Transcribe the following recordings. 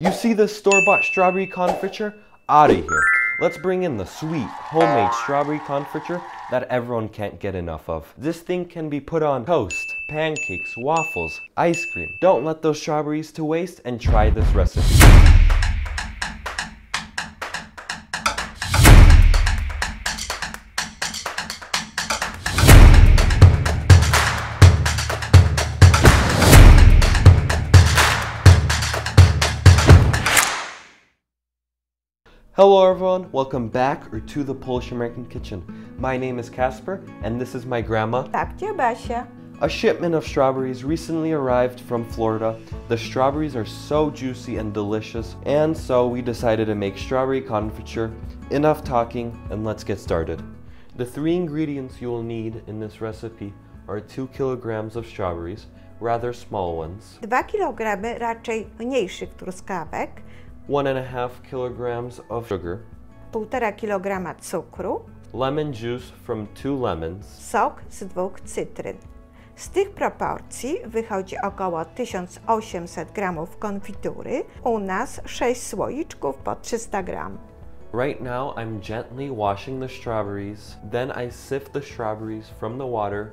You see this store-bought strawberry confiture? Out of here. Let's bring in the sweet, homemade strawberry confiture that everyone can't get enough of. This thing can be put on toast, pancakes, waffles, ice cream. Don't let those strawberries to waste and try this recipe. Hello everyone, welcome back or to the Polish American Kitchen. My name is Casper and this is my grandma. Basia. A shipment of strawberries recently arrived from Florida. The strawberries are so juicy and delicious and so we decided to make strawberry confiture. Enough talking and let's get started. The three ingredients you will need in this recipe are 2 kilograms of strawberries, rather small ones, 2 kg raczej mniejszych truskawek, one and a half kilograms of sugar, 1,5 kg cukru, lemon juice from two lemons, sok z dwóch cytryn. Z tych proporcji wychodzi około 1800 g konfitury, u nas 6 słoiczków po 300 g. Right now, I'm gently washing the strawberries. Then I sift the strawberries from the water,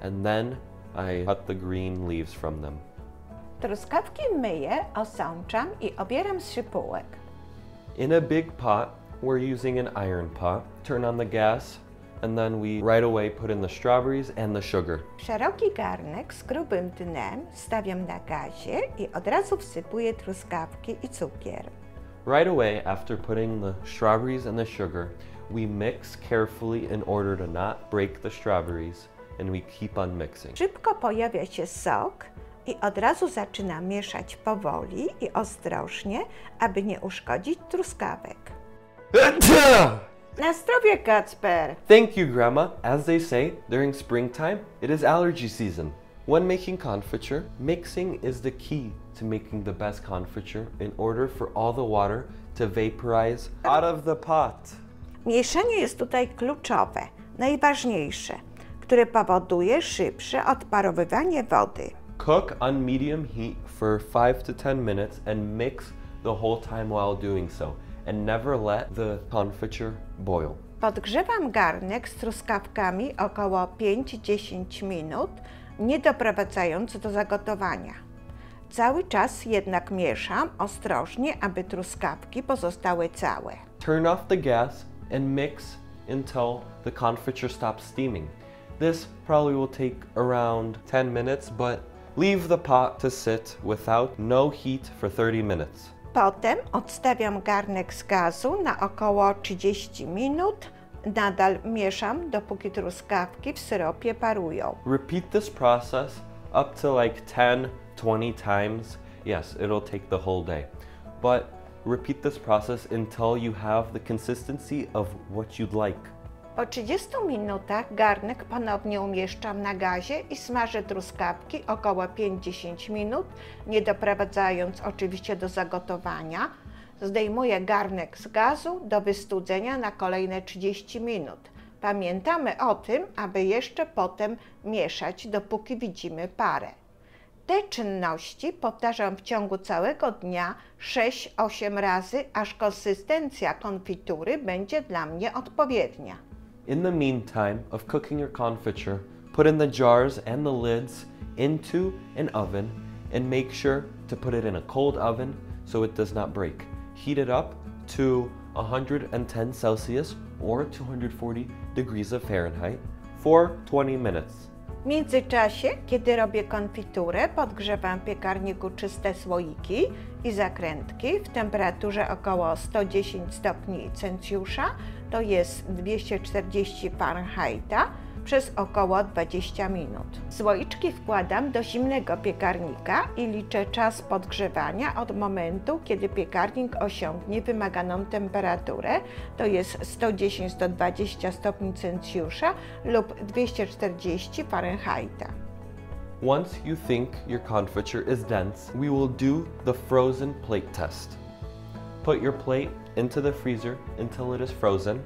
and then I cut the green leaves from them. Truskawki myję, osączam i obieram z szypułek. In a big pot, we're using an iron pot. Turn on the gas, and then we right away put in the strawberries and the sugar. Szeroki garnek z grubym dnem stawiam na gazie i od razu wsypuję truskawki i cukier. Right away, after putting the strawberries and the sugar, we mix carefully in order to not break the strawberries, and we keep on mixing. Szybko pojawia się sok i od razu zaczynam mieszać powoli i ostrożnie, aby nie uszkodzić truskawek. Na zdrowie, Kacper! Thank you, Grandma. As they say, during springtime, it is allergy season. When making confiture, mixing is the key to making the best confiture in order for all the water to vaporize out of the pot. Mieszanie jest tutaj kluczowe, najważniejsze, które powoduje szybsze odparowywanie wody. Cook on medium heat for 5 to 10 minutes and mix the whole time while doing so, and never let the confiture boil. Podgrzewam garnek z truskawkami około 5-10 minut, nie doprowadzając do zagotowania. Cały czas jednak mieszam ostrożnie, aby truskawki pozostały całe. Turn off the gas and mix until the confiture stops steaming. This probably will take around 10 minutes, but leave the pot to sit without no heat for 30 minutes. Potem odstawiam garnek z gazu na około 30 minut. Nadal mieszam, dopóki truskawki w syropie parują. Repeat this process up to like 10, 20 times. Yes, it'll take the whole day. But repeat this process until you have the consistency of what you'd like. Po 30 minutach garnek ponownie umieszczam na gazie i smażę truskawki około 5-10 minut, nie doprowadzając oczywiście do zagotowania. Zdejmuję garnek z gazu do wystudzenia na kolejne 30 minut. Pamiętamy o tym, aby jeszcze potem mieszać, dopóki widzimy parę. Te czynności powtarzam w ciągu całego dnia 6-8 razy, aż konsystencja konfitury będzie dla mnie odpowiednia. In the meantime of cooking your confiture, put in the jars and the lids into an oven and make sure to put it in a cold oven so it does not break. Heat it up to 110 Celsius or 240 degrees of Fahrenheit for 20 minutes. W międzyczasie, kiedy robię konfiturę, podgrzewam w piekarniku czyste słoiki i zakrętki w temperaturze około 110 stopni Celsjusza, to jest 240 Fahrenheita, przez około 20 minut. Słoiczki wkładam do zimnego piekarnika i liczę czas podgrzewania od momentu, kiedy piekarnik osiągnie wymaganą temperaturę, to jest 110-120 stopni Celsjusza lub 240 Fahrenheita. Once you think your confiture is dense, we will do the frozen plate test. Put your plate into the freezer until it is frozen,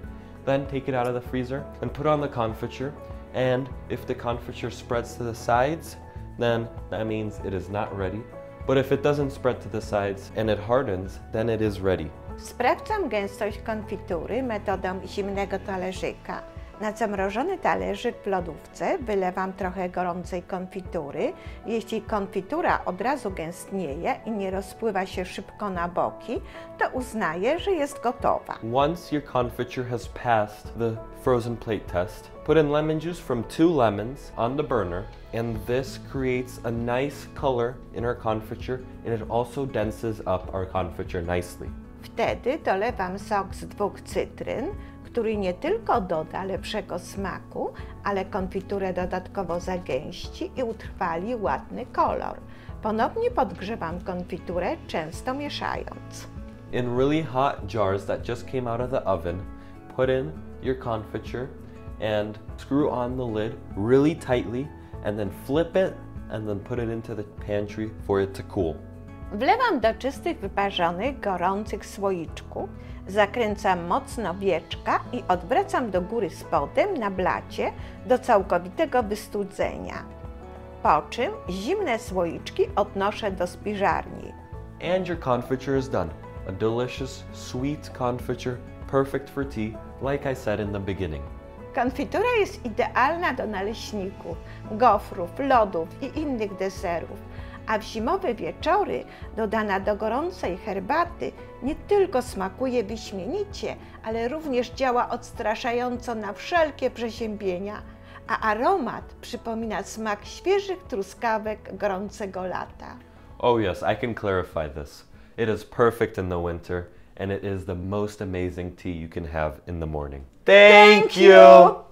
then take it out of the freezer and put on the confiture. And if the confiture spreads to the sides, then that means it is not ready. But if it doesn't spread to the sides and it hardens, then it is ready. Sprawdzam gęstość konfitury metodą zimnego talerzyka. Na zamrożony talerzyk w lodówce wylewam trochę gorącej konfitury. Jeśli konfitura od razu gęstnieje i nie rozpływa się szybko na boki, to uznaję, że jest gotowa. Once your confiture has passed the frozen plate test, put in lemon juice from two lemons on the burner, and this creates a nice color in our confiture and it also denses up our confiture nicely. Wtedy dolewam sok z dwóch cytryn, który nie tylko doda lepszego smaku, ale konfiturę dodatkowo zagęści i utrwali ładny kolor. Ponownie podgrzewam konfiturę, często mieszając. In really hot jars that just came out of the oven, put in your confiture and screw on the lid really tightly and then flip it and then put it into the pantry for it to cool. Wlewam do czystych, wyparzonych, gorących słoiczków, zakręcam mocno wieczka i odwracam do góry spodem na blacie do całkowitego wystudzenia. Po czym zimne słoiczki odnoszę do spiżarni. And your confiture is done. A delicious, sweet confiture, perfect for tea, like I said in the beginning. Konfitura jest idealna do naleśników, gofrów, lodów i innych deserów, a w zimowe wieczory dodana do gorącej herbaty nie tylko smakuje wyśmienicie, ale również działa odstraszająco na wszelkie przeziębienia, a aromat przypomina smak świeżych truskawek gorącego lata. Oh, yes, I can clarify this. It is perfect in the winter, and it is the most amazing tea you can have in the morning. Thank you.